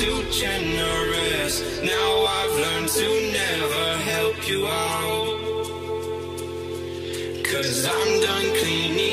too generous. Now I've learned to never help you out. Cause I'm done cleaning.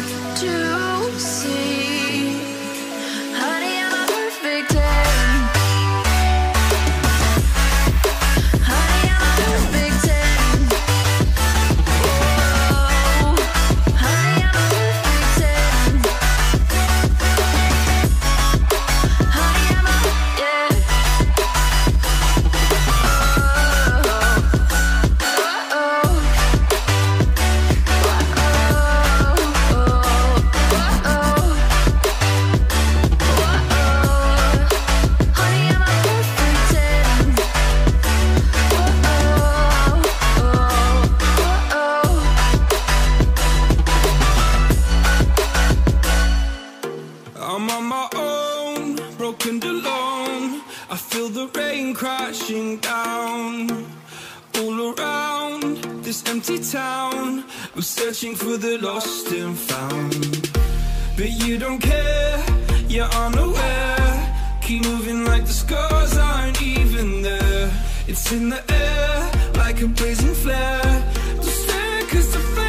life like a blazing flare. Don't stare cause the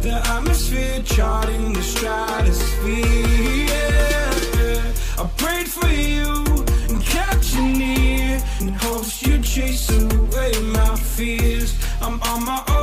the atmosphere, charting the stratosphere. I prayed for you and kept you near in hopes you'd chase away my fears. I'm on my own.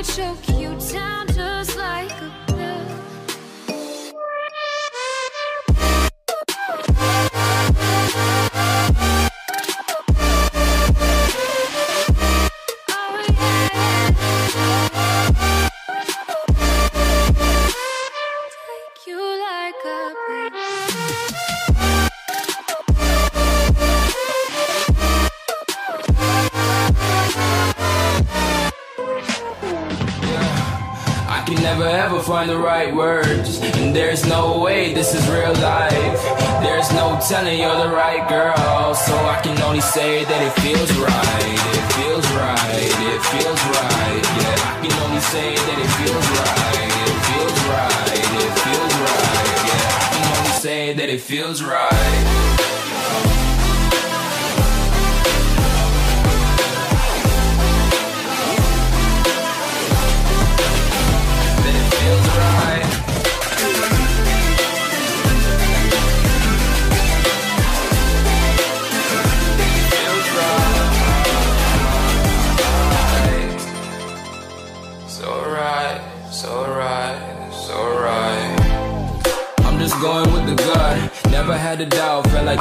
I choke say that it feels right. It feels right. It feels right. Yeah, I can only say that it feels right. It feels right. It feels right. Yeah, I can only say that it feels right.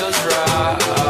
Feels right.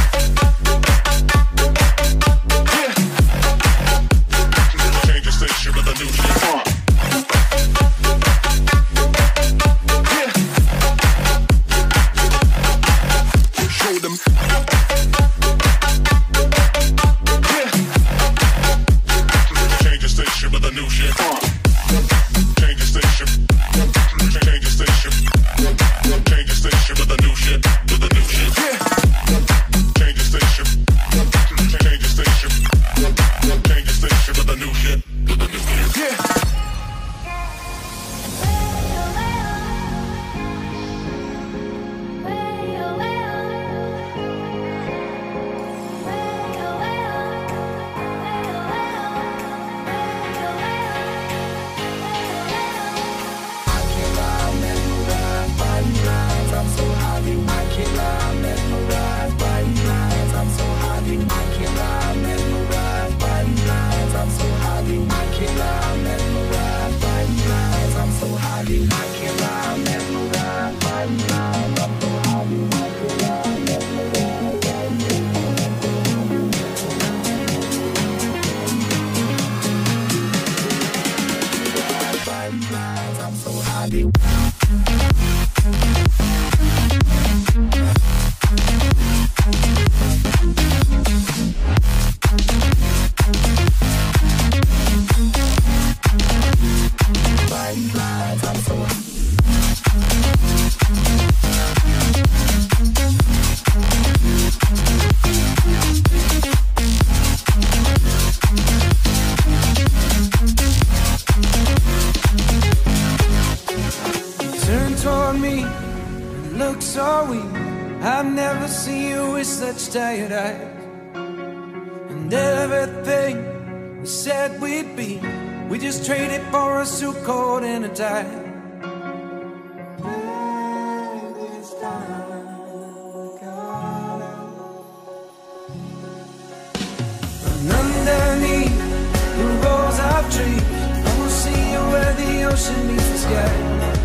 I will see you where the ocean meets the sky.